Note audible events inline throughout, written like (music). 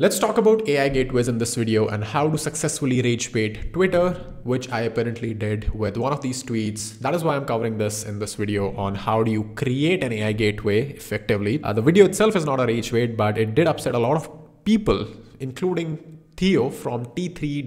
Let's talk about AI gateways in this video and how to successfully rage bait Twitter, which I apparently did with one of these tweets. That is why I'm covering this in this video on how do you create an AI gateway effectively. Uh, the video itself is not a rage bait, but it did upset a lot of people, including Theo from T3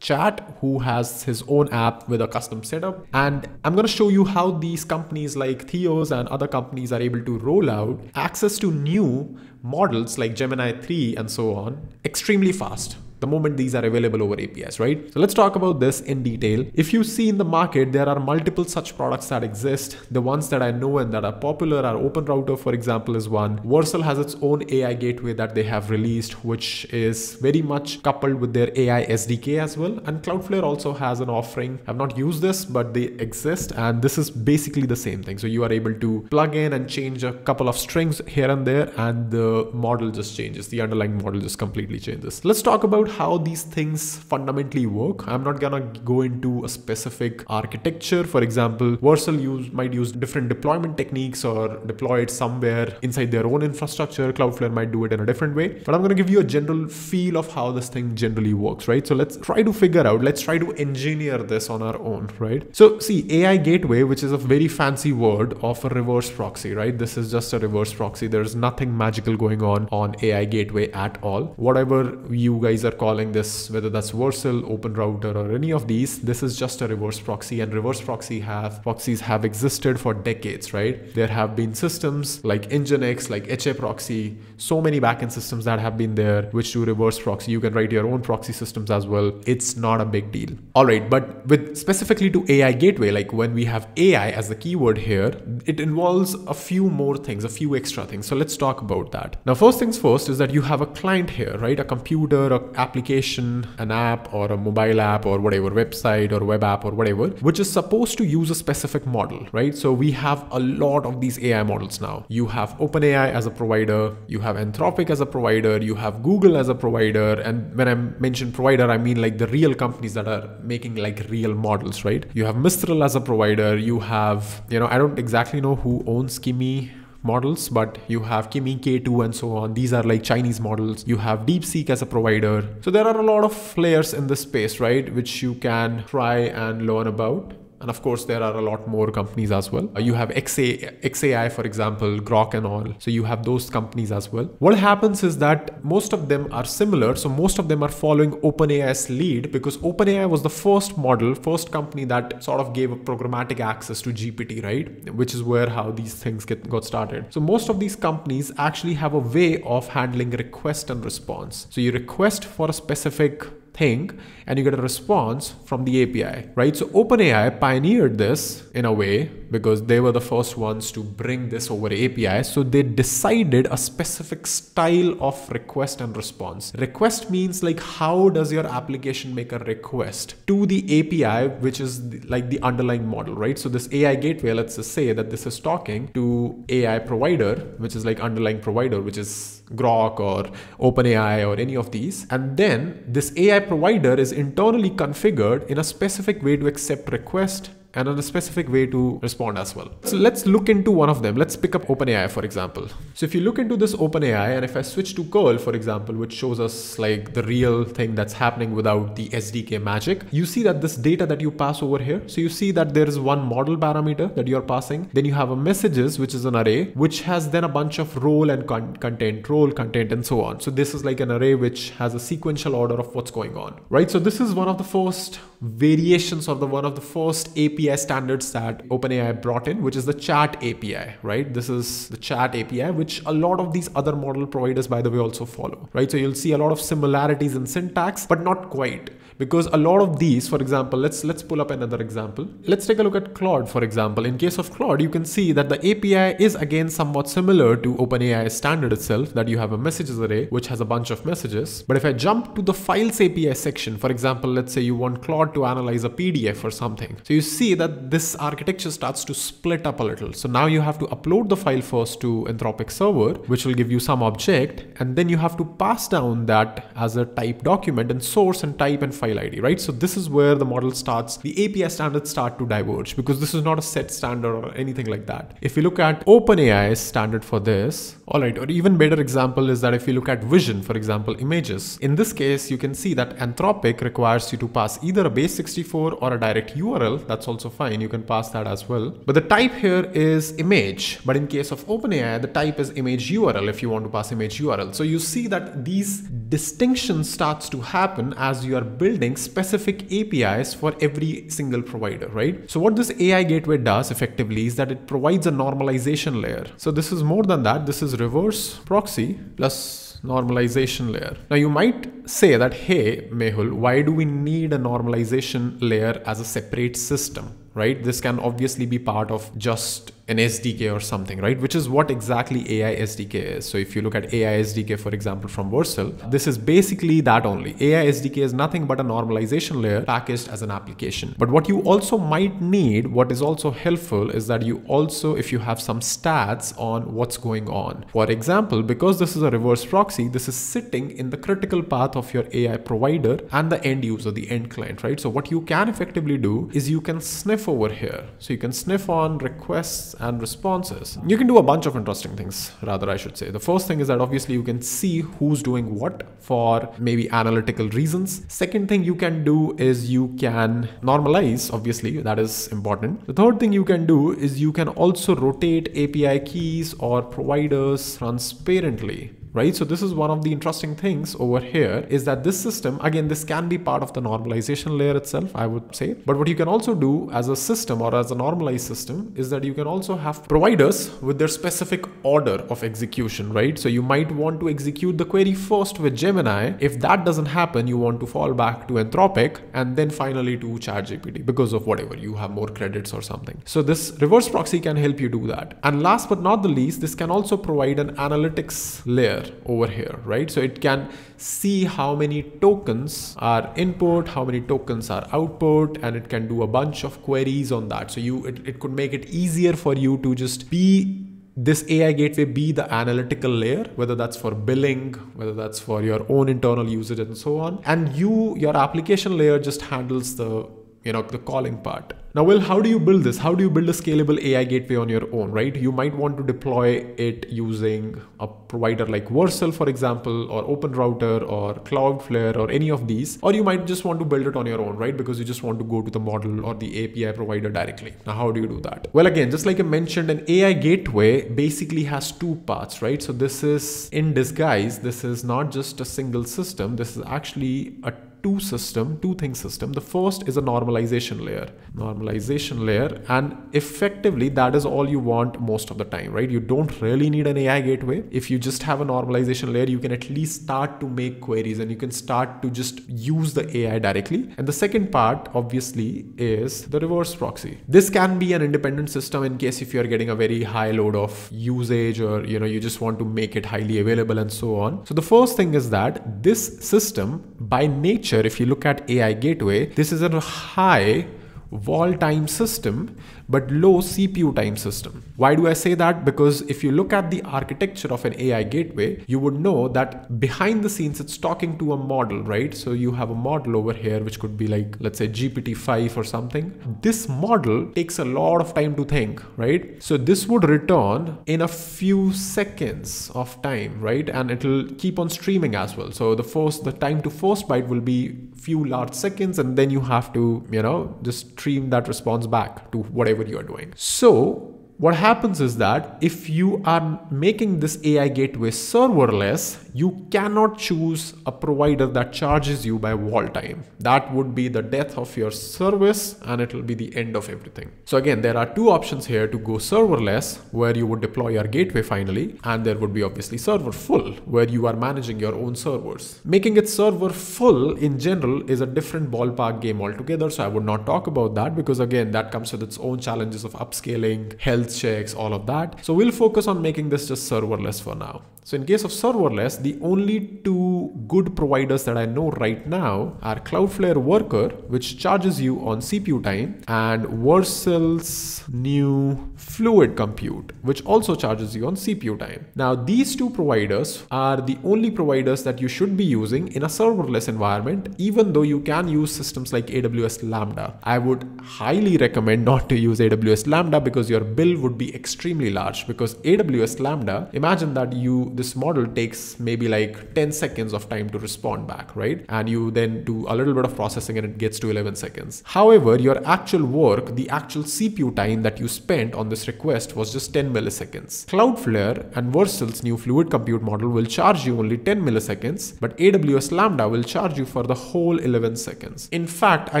chat who has his own app with a custom setup. And i'm going to show you how these companies like theos and other companies are able to roll out access to new models like gemini 3 and so on extremely fast the moment these are available over APIs, right? So let's talk about this in detail. If you see in the market, there are multiple such products that exist. The ones that I know and that are popular are OpenRouter, for example, is one. Vercel has its own AI gateway that they have released, which is very much coupled with their AI SDK as well. And Cloudflare also has an offering. I've not used this, but they exist. And this is basically the same thing. So you are able to plug in and change a couple of strings here and there, and the model just changes. The underlying model just completely changes. Let's talk about how these things fundamentally work. I'm not gonna go into a specific architecture. For example, Vercel use, might use different deployment techniques or deploy it somewhere inside their own infrastructure. Cloudflare might do it in a different way. But I'm gonna give you a general feel of how this thing generally works, right? So let's try to figure out, let's try to engineer this on our own, right? So see, AI gateway, which is a very fancy word of a reverse proxy, right? This is just a reverse proxy. There's nothing magical going on on AI gateway at all. Whatever you guys are calling this, whether that's Vercel, OpenRouter, or any of these, this is just a reverse proxy and reverse proxy have proxies have existed for decades, right? There have been systems like Nginx, like HA proxy, so many backend systems that have been there which do reverse proxy. You can write your own proxy systems as well. It's not a big deal. All right, but with specifically to AI gateway, like when we have AI as the keyword here, it involves a few more things, a few extra things. So let's talk about that. Now, first things first is that you have a client here, right? A computer, a application, an app or a mobile app or whatever, website or web app or whatever, which is supposed to use a specific model, right? So we have a lot of these AI models now. You have OpenAI as a provider, you have Anthropic as a provider, you have Google as a provider. And when I mention provider, I mean like the real companies that are making like real models, right? You have Mistral as a provider, you have, you know, I don't exactly know who owns Kimi models, but you have Kimi K2 and so on. These are like Chinese models. You have DeepSeek as a provider. So there are a lot of players in this space, right? Which you can try and learn about. And of course, there are a lot more companies as well. Uh, you have XA, XAI, for example, Grok and all. So you have those companies as well. What happens is that most of them are similar. So most of them are following OpenAI's lead because OpenAI was the first model, first company that sort of gave a programmatic access to GPT, right? Which is where how these things get got started. So most of these companies actually have a way of handling request and response. So you request for a specific thing and you get a response from the API, right? So OpenAI pioneered this in a way because they were the first ones to bring this over API. So they decided a specific style of request and response. Request means like how does your application make a request to the API, which is the, like the underlying model, right? So this AI gateway, let's just say that this is talking to AI provider, which is like underlying provider, which is Grok or OpenAI or any of these. And then this AI provider is internally configured in a specific way to accept request and in a specific way to respond as well. So let's look into one of them. Let's pick up OpenAI, for example. So if you look into this OpenAI, and if I switch to Curl, for example, which shows us like the real thing that's happening without the SDK magic, you see that this data that you pass over here. So you see that there is one model parameter that you're passing. Then you have a messages, which is an array, which has then a bunch of role and con content, role, content, and so on. So this is like an array which has a sequential order of what's going on, right? So this is one of the first variations of the one of the first API standards that OpenAI brought in, which is the chat API, right? This is the chat API, which a lot of these other model providers, by the way, also follow, right? So you'll see a lot of similarities in syntax, but not quite. Because a lot of these for example let's let's pull up another example. Let's take a look at claude for example. In case of claude you can see that the api is again somewhat similar to openai standard itself that you have a messages array which has a bunch of messages. But if i jump to the files api section for example let's say you want claude to analyze a pdf or something. So you see see that this architecture starts to split up a little. So now you have to upload the file first to Anthropic server, which will give you some object. And then you have to pass down that as a type document and source and type and file ID, right? So this is where the model starts, the API standards start to diverge because this is not a set standard or anything like that. If you look at OpenAI's standard for this, all right, or even better example is that if you look at vision, for example, images, in this case, you can see that Anthropic requires you to pass either a base 64 or a direct URL. That's also fine. You can pass that as well. But the type here is image. But in case of OpenAI, the type is image URL if you want to pass image URL. So you see that these distinctions starts to happen as you are building specific APIs for every single provider, right? So what this AI gateway does effectively is that it provides a normalization layer. So this is more than that. This is reverse proxy plus normalization layer. Now you might say that, hey, Mehul, why do we need a normalization layer as a separate system? right? This can obviously be part of just an SDK or something, right? Which is what exactly AI SDK is. So if you look at AI SDK, for example, from Vercel, this is basically that only. AI SDK is nothing but a normalization layer packaged as an application. But what you also might need, what is also helpful is that you also, if you have some stats on what's going on. For example, because this is a reverse proxy, this is sitting in the critical path of your AI provider and the end user, the end client, right? So what you can effectively do is you can sniff over here. So you can sniff on requests and responses. You can do a bunch of interesting things, rather, I should say. The first thing is that obviously you can see who's doing what for maybe analytical reasons. Second thing you can do is you can normalize, obviously, that is important. The third thing you can do is you can also rotate API keys or providers transparently right? So this is one of the interesting things over here is that this system, again, this can be part of the normalization layer itself, I would say. But what you can also do as a system or as a normalized system is that you can also have providers with their specific order of execution, right? So you might want to execute the query first with Gemini. If that doesn't happen, you want to fall back to Anthropic and then finally to ChatGPT because of whatever you have more credits or something. So this reverse proxy can help you do that. And last but not the least, this can also provide an analytics layer over here, right? So it can see how many tokens are input, how many tokens are output, and it can do a bunch of queries on that. So you it, it could make it easier for you to just be this AI gateway be the analytical layer, whether that's for billing, whether that's for your own internal usage and so on. And you, your application layer just handles the you know the calling part. Now well how do you build this? How do you build a scalable ai gateway on your own right? You might want to deploy it using a provider like vercel for example or open router or cloudflare or any of these or you might just want to build it on your own right? Because you just want to go to the model or the api provider directly. Now how do you do that? Well again just like i mentioned an ai gateway basically has two parts right? So this is in disguise this is not just a single system this is actually a two system, two thing system. The first is a normalization layer, normalization layer. And effectively that is all you want most of the time, right? You don't really need an AI gateway. If you just have a normalization layer, you can at least start to make queries and you can start to just use the AI directly. And the second part obviously is the reverse proxy. This can be an independent system in case if you're getting a very high load of usage or, you know, you just want to make it highly available and so on. So the first thing is that this system by nature if you look at AI Gateway, this is a high wall time system but low CPU time system. Why do I say that? Because if you look at the architecture of an AI gateway, you would know that behind the scenes it's talking to a model, right? So you have a model over here which could be like let's say GPT-5 or something. This model takes a lot of time to think, right? So this would return in a few seconds of time, right? And it'll keep on streaming as well. So the first the time to first byte will be few large seconds and then you have to, you know, just stream that response back to whatever you are doing. So what happens is that if you are making this AI gateway serverless, you cannot choose a provider that charges you by wall time. That would be the death of your service and it will be the end of everything. So again, there are two options here to go serverless where you would deploy your gateway finally. And there would be obviously server full where you are managing your own servers. Making it server full in general is a different ballpark game altogether. So I would not talk about that because again, that comes with its own challenges of upscaling, health checks, all of that. So we'll focus on making this just serverless for now. So in case of serverless, the only two good providers that I know right now are Cloudflare Worker, which charges you on CPU time, and Vercel's new Fluid Compute, which also charges you on CPU time. Now, these two providers are the only providers that you should be using in a serverless environment, even though you can use systems like AWS Lambda. I would highly recommend not to use AWS Lambda because your bill would be extremely large because AWS Lambda, imagine that you, this model takes maybe like 10 seconds of time to respond back, right? And you then do a little bit of processing and it gets to 11 seconds. However, your actual work, the actual CPU time that you spent on this request was just 10 milliseconds. Cloudflare and Vercel's new fluid compute model will charge you only 10 milliseconds, but AWS Lambda will charge you for the whole 11 seconds. In fact, I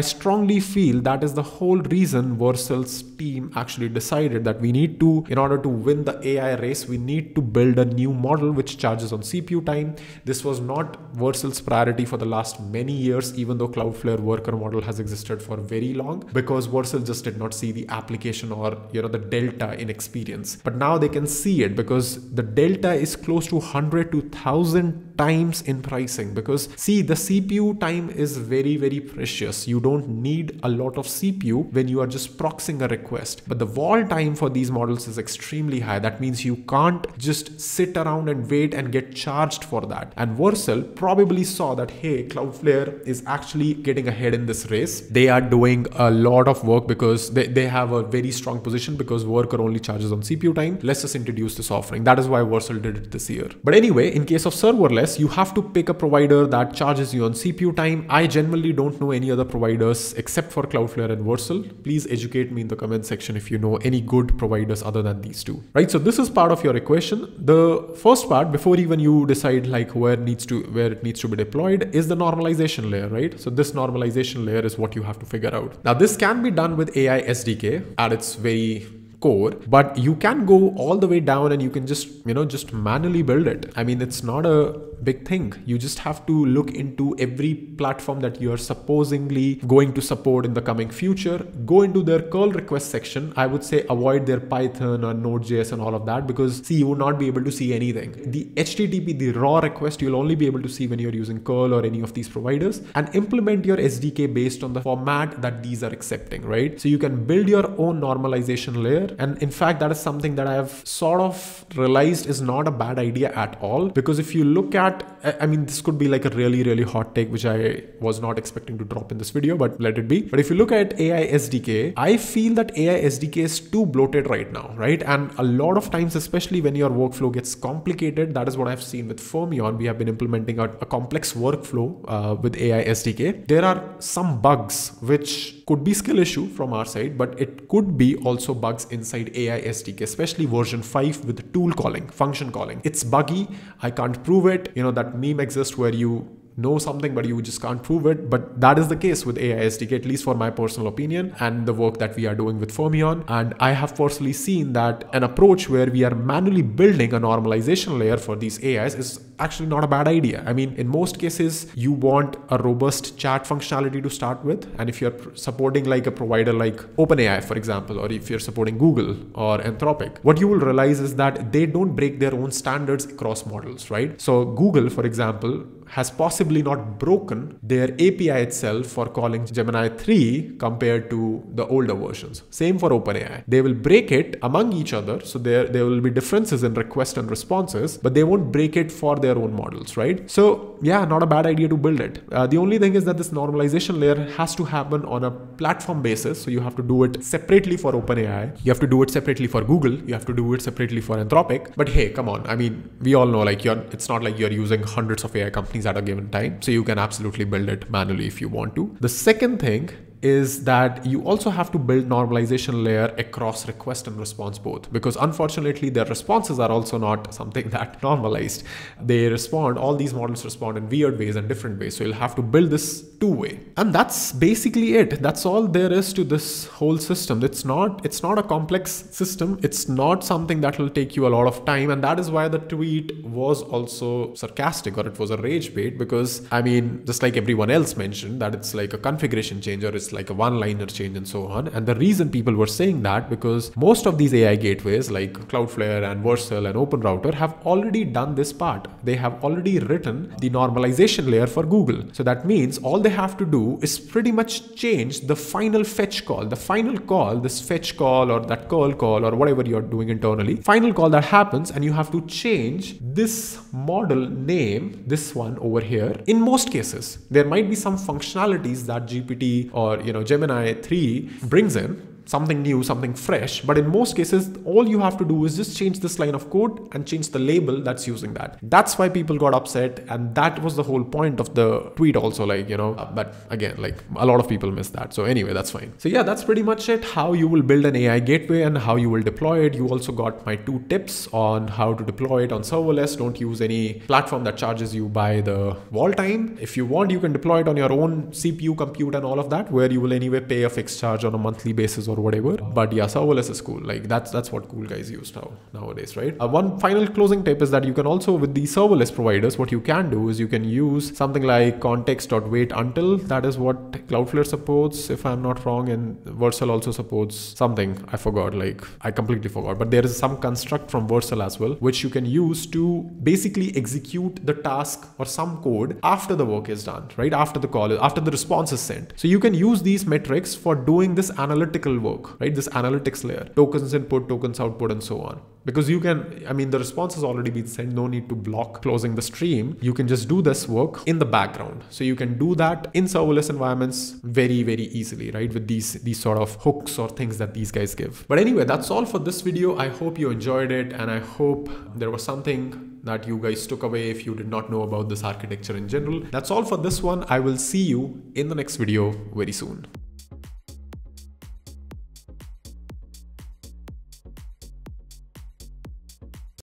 strongly feel that is the whole reason Vercel's team actually decided that we need to, in order to win the AI race, we need to build a new model which charges on CPU time. This was not Vercel's priority for the last many years, even though Cloudflare worker model has existed for very long, because Vercel just did not see the application or you know the delta in experience. But now they can see it because the delta is close to 100 to 1000 times in pricing because see the CPU time is very very precious. You don't need a lot of CPU when you are just proxying a request. But the wall time for these models is extremely high. That means you can't just sit around and wait and get charged for that. And Vercel probably saw that hey Cloudflare is actually getting ahead in this race. They are doing a lot of work because they, they have a very strong position because worker only charges on CPU time. Let's just introduce this offering. That is why Vercel did it this year. But anyway in case of serverless you have to pick a provider that charges you on CPU time. I generally don't know any other providers except for Cloudflare and Vercel. Please educate me in the comment section if you know any good providers other than these two. Right. So this is part of your equation. The first part before even you decide like where needs to where it needs to be deployed is the normalization layer, right? So this normalization layer is what you have to figure out. Now this can be done with AI SDK at its very core but you can go all the way down and you can just you know just manually build it. I mean it's not a big thing. You just have to look into every platform that you are supposedly going to support in the coming future. Go into their curl request section. I would say avoid their python or node.js and all of that because see you will not be able to see anything. The http the raw request you'll only be able to see when you're using curl or any of these providers. And implement your sdk based on the format that these are accepting right? So you can build your own normalization layer and in fact, that is something that I have sort of realized is not a bad idea at all. Because if you look at, I mean, this could be like a really, really hot take, which I was not expecting to drop in this video, but let it be. But if you look at AI SDK, I feel that AI SDK is too bloated right now, right? And a lot of times, especially when your workflow gets complicated, that is what I've seen with Fermion. We have been implementing a, a complex workflow uh, with AI SDK. There are some bugs which could be skill issue from our side, but it could be also bugs inside AI SDK, especially version 5 with tool calling, function calling. It's buggy. I can't prove it. You know, that meme exists where you know something but you just can't prove it but that is the case with AI SDK at least for my personal opinion and the work that we are doing with Fermion. and I have personally seen that an approach where we are manually building a normalization layer for these AIs is actually not a bad idea. I mean in most cases you want a robust chat functionality to start with and if you're supporting like a provider like OpenAI for example or if you're supporting Google or Anthropic what you will realize is that they don't break their own standards across models right so Google for example has possibly not broken their API itself for calling Gemini 3 compared to the older versions. Same for OpenAI. They will break it among each other. So there, there will be differences in requests and responses, but they won't break it for their own models, right? So yeah, not a bad idea to build it. Uh, the only thing is that this normalization layer has to happen on a platform basis. So you have to do it separately for OpenAI. You have to do it separately for Google. You have to do it separately for Anthropic. But hey, come on. I mean, we all know like you're, it's not like you're using hundreds of AI companies at a given time. So you can absolutely build it manually if you want to. The second thing is that you also have to build normalization layer across request and response both because unfortunately their responses are also not something that (laughs) normalized. They respond all these models respond in weird ways and different ways so you'll have to build this two way and that's basically it. That's all there is to this whole system. It's not it's not a complex system. It's not something that will take you a lot of time and that is why the tweet was also sarcastic or it was a rage bait because i mean just like everyone else mentioned that it's like a configuration change or it's like a one-liner change and so on. And the reason people were saying that because most of these AI gateways like Cloudflare and Vercel and OpenRouter have already done this part. They have already written the normalization layer for Google. So that means all they have to do is pretty much change the final fetch call, the final call, this fetch call or that curl call or whatever you're doing internally, final call that happens and you have to change this model name, this one over here. In most cases, there might be some functionalities that GPT or you know Gemini 3 brings in something new, something fresh. But in most cases, all you have to do is just change this line of code and change the label that's using that. That's why people got upset. And that was the whole point of the tweet also like, you know, uh, but again, like a lot of people miss that. So anyway, that's fine. So yeah, that's pretty much it. How you will build an AI gateway and how you will deploy it. You also got my two tips on how to deploy it on serverless. Don't use any platform that charges you by the wall time. If you want, you can deploy it on your own CPU compute and all of that, where you will anyway pay a fixed charge on a monthly basis or whatever. But yeah, serverless is cool. Like that's that's what cool guys use now nowadays, right? Uh, one final closing tip is that you can also with the serverless providers, what you can do is you can use something like context.wait until. That is what Cloudflare supports, if I'm not wrong, and Vercel also supports something. I forgot. Like I completely forgot. But there is some construct from Vercel as well, which you can use to basically execute the task or some code after the work is done, right? After the call, after the response is sent. So you can use these metrics for doing this analytical work, right? This analytics layer, tokens input, tokens output, and so on. Because you can, I mean, the response has already been sent, no need to block closing the stream. You can just do this work in the background. So you can do that in serverless environments very, very easily, right? With these, these sort of hooks or things that these guys give. But anyway, that's all for this video. I hope you enjoyed it and I hope there was something that you guys took away if you did not know about this architecture in general. That's all for this one. I will see you in the next video very soon.